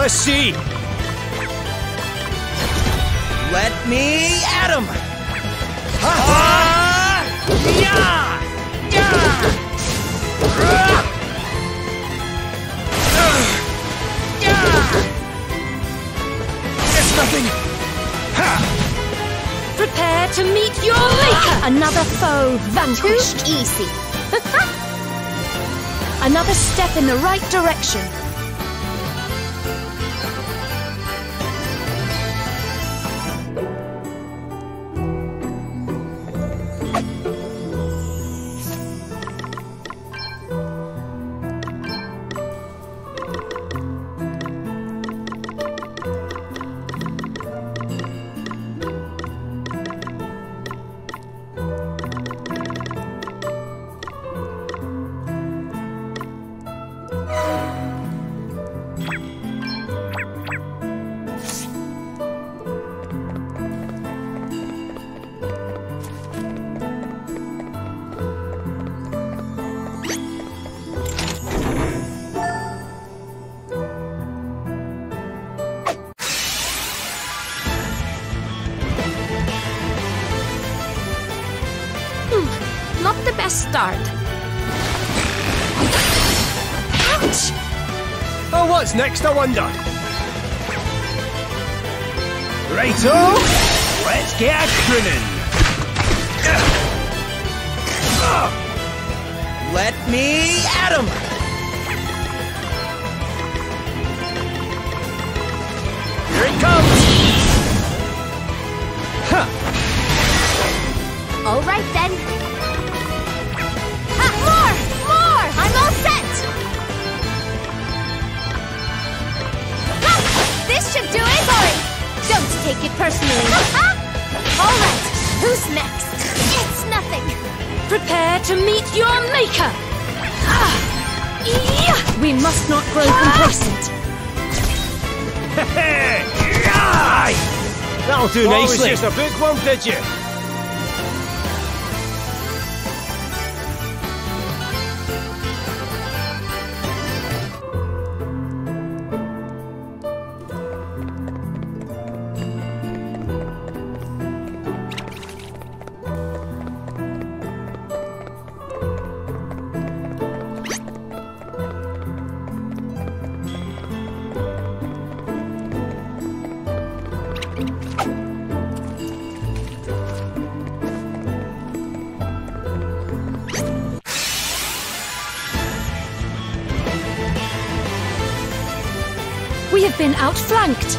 let's see. Let me at him! Ah! Yeah! Yeah! Ah! Ah! Yeah! It's nothing. Ha! Prepare to meet your maker! Another foe vanquished. Too easy. Another step in the right direction. Start. Ouch! Oh, what's next, I wonder? Righto! Let's get a crooning! Let me at him! Here it comes! Huh. All right then. Sorry! Don't take it personally. all right, who's next? It's nothing. Prepare to meet your maker! Ah! Yeah! We must not grow complacent. Aye! That'll do Oh, nicely. it's just a bookworm, did you? We have been outflanked.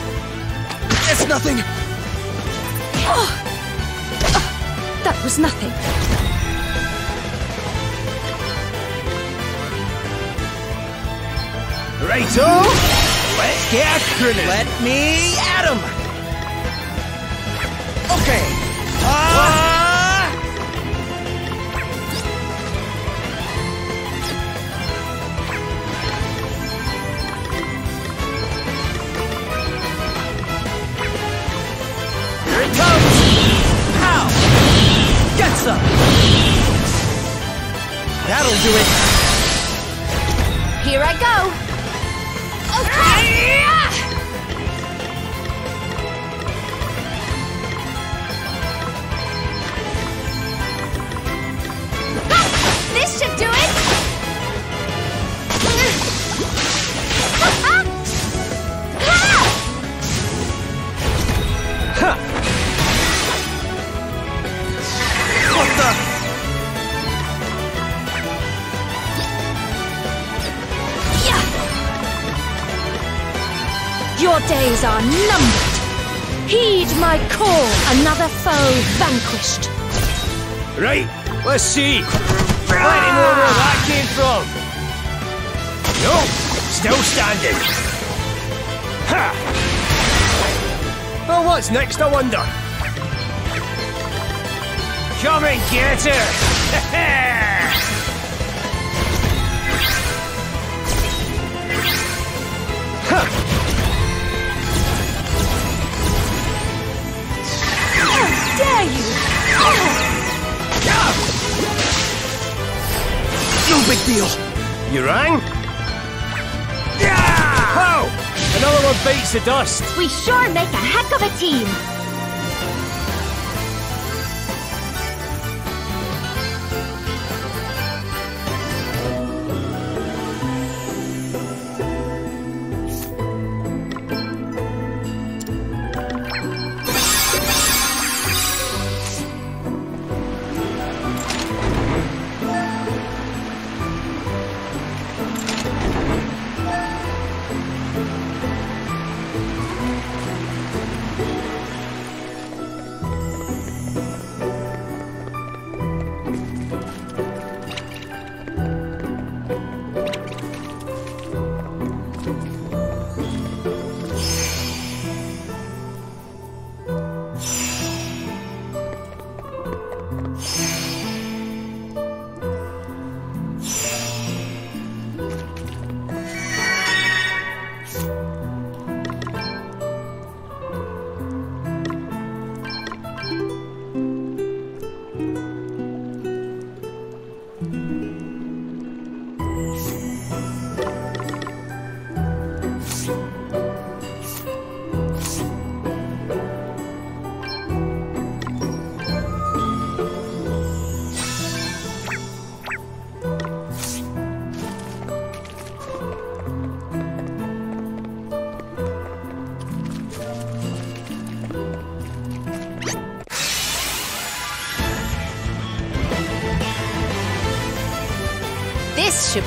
It's nothing! That was nothing. Righto! Let's get a crooning! Let me at him! Okay. Ah! It! Here I go. This days are numbered. Heed my call. Another foe vanquished. Right, let's see. Plenty more where that came from. Nope, still standing. Ha! Well, what's next, I wonder? Come and get her! dare you! No big deal! You rang? Yeah! Oh, Another one beats the dust! We sure make a heck of a team!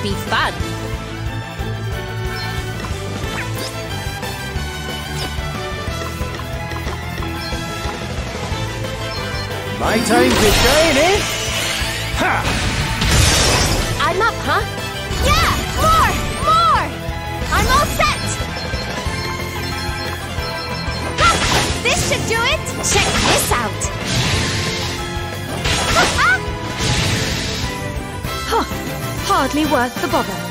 Be fun. My time to shine, eh? Worth the bother.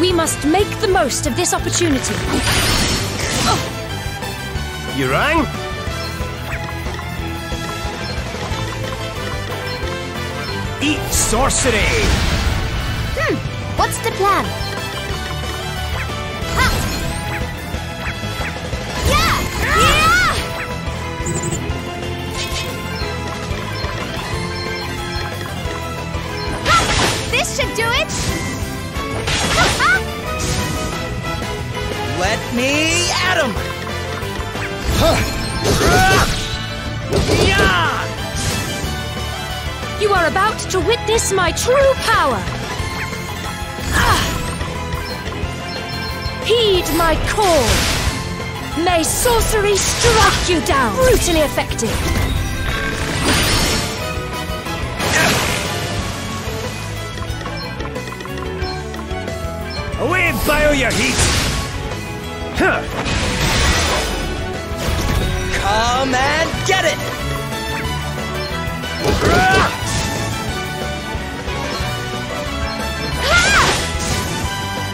We must make the most of this opportunity. You rang? Eat sorcery! Hmm, what's the plan? Ha! Yeah! Yeah! Ha! This should do it! Let me at him. Yeah! You are about to witness my true power. Ah! Heed my call. May sorcery strike you down. Brutally effective. Away and bile your heat! Huh! Come and get it.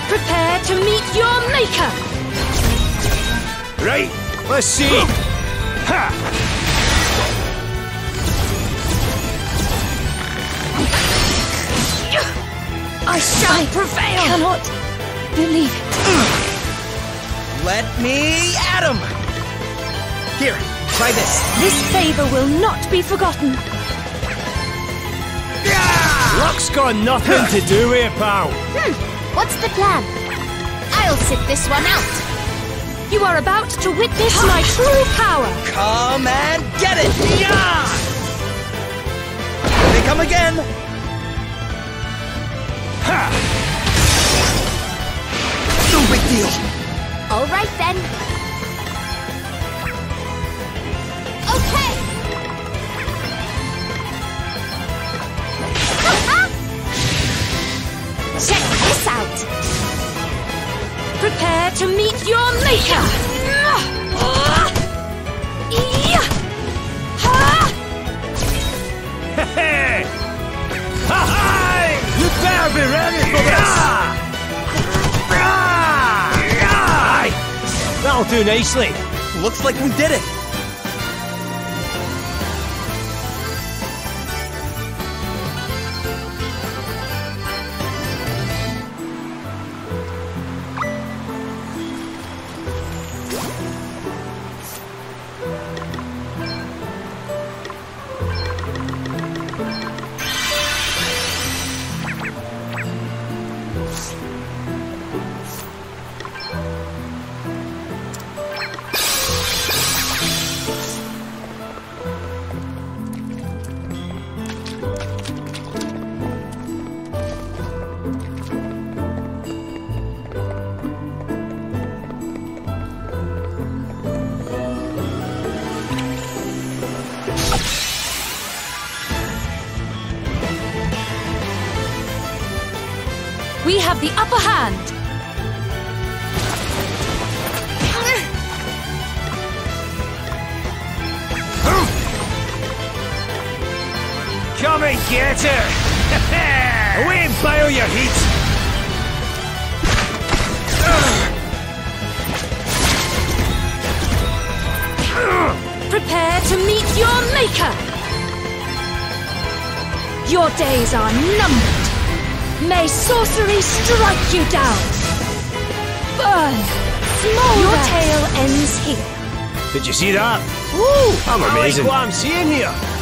Prepare to meet your maker. Right, let's see! Ha! I shall prevail. Cannot believe it. Let me at him. Here, try this. This favor will not be forgotten. Luck's got nothing to do here, it, pal. Hmm, what's the plan? I'll sit this one out. You are about to witness my true power. Come and get it. Yeah! Here they come again. Ha! No big deal. All right, then. Okay! Check this out! Prepare to meet your maker! That'll do nicely. Looks like we did it. Have the upper hand! Come and get her! Away and your heat! Prepare to meet your maker! Your days are numbered! May sorcery strike you down! Burn! Smolder! Your tale ends here. Did you see that? Woo! I'm amazing. I like what I'm seeing here.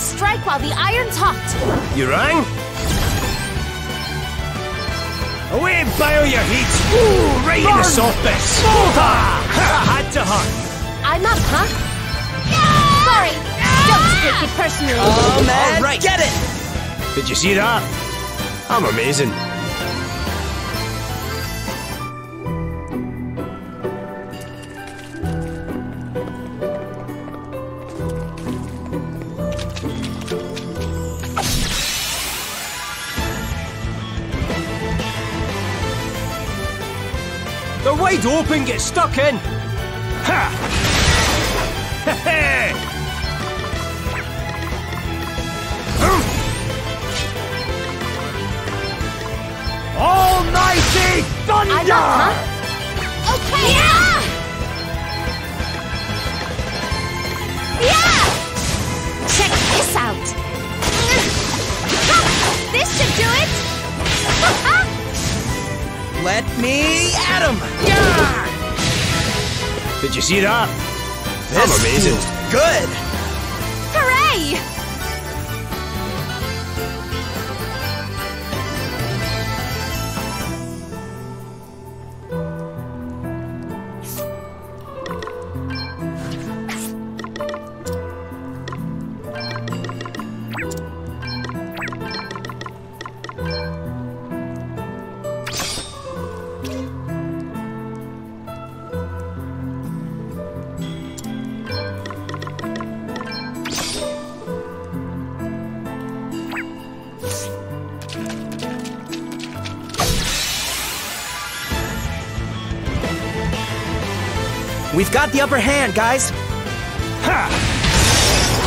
Strike while the iron's hot. You rang? Away bile your heat! Ooh, right in the soft bits! Smolder! Had to hunt! I'm up, huh? Sorry. Don't take it personally. Oh, man, All right. get it! Did you see that? I'm amazing. Wide open, get stuck in! Ha! Almighty Thunder! I'm huh? Okay. Yeah! Yeah! Check this out. this should do it. Let me at him! Did you see that? This I'm amazing. good! We've got the upper hand, guys! Ha!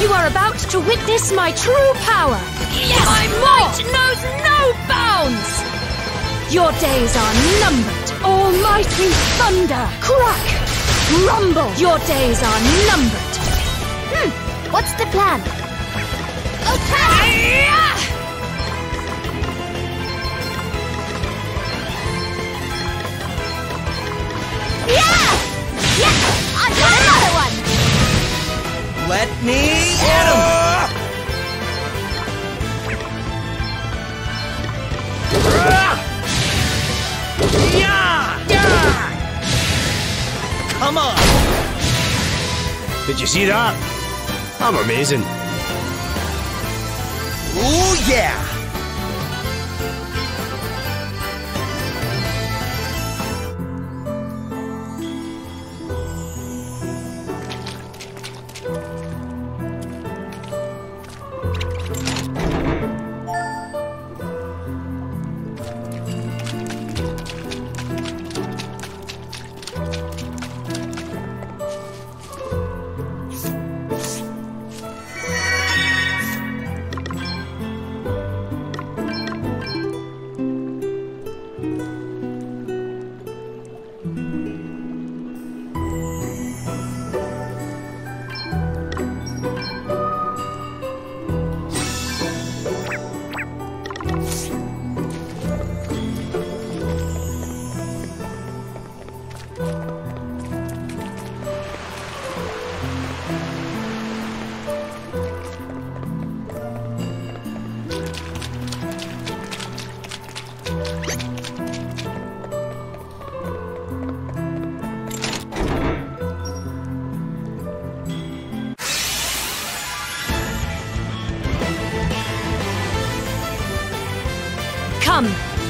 You are about to witness my true power. my might knows no bounds. Your days are numbered. Almighty thunder, crack, rumble. Your days are numbered. Hmm, what's the plan? Okay! Let me get him! Come on! Did you see that? I'm amazing. Ooh, yeah!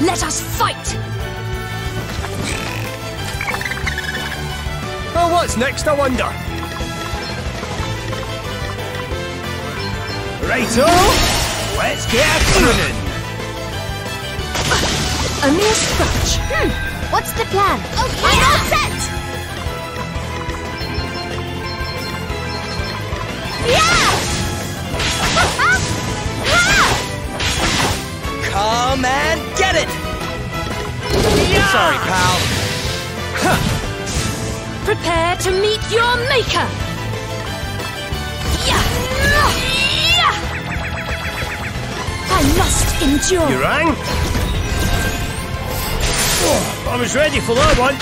Let us fight! Oh, what's next, I wonder? Righto! Let's get running! A mere scratch. Hmm. What's the plan? Okay. I'm all set! Yeah! Come and get it! Sorry, pal. Prepare to meet your maker! Yeah. Yeah. I must endure. You rang? Oh, I was ready for that one.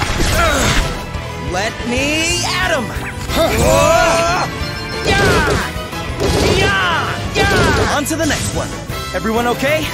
Let me at him! Yeah, yeah, yeah. On to the next one. Everyone okay?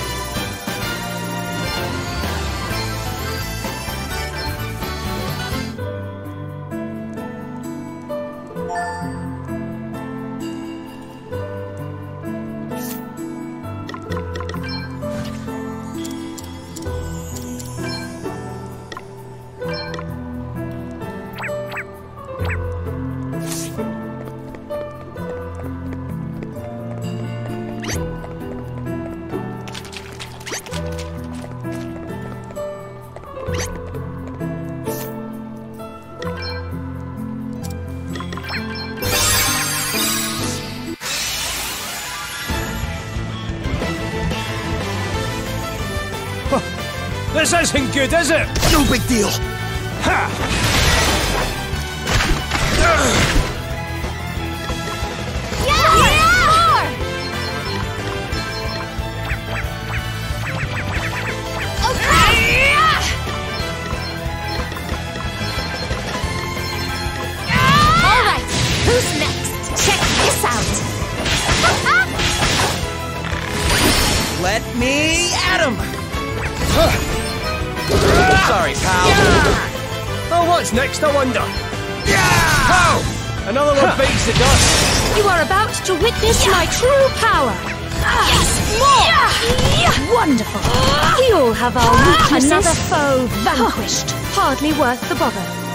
This isn't good, is it? No big deal. Have our weaknesses. Another foe vanquished. Hardly worth the bother.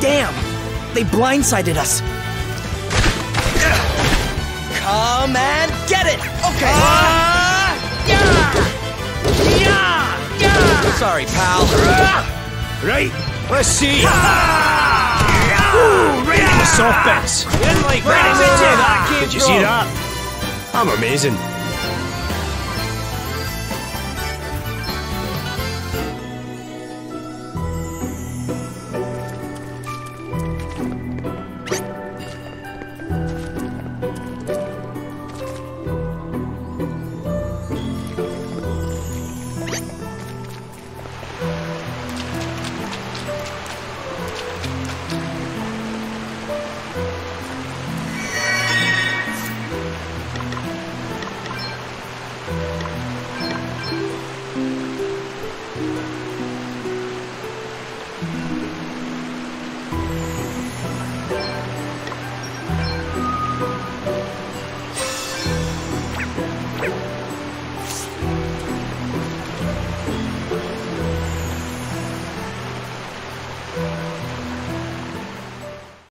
Damn! They blindsided us. Come and get it! Okay! Uh, yeah. Yeah. Yeah. Sorry, pal. Right, let's see. Ooh, right in the soft like where did that came Did you see that? I'm amazing.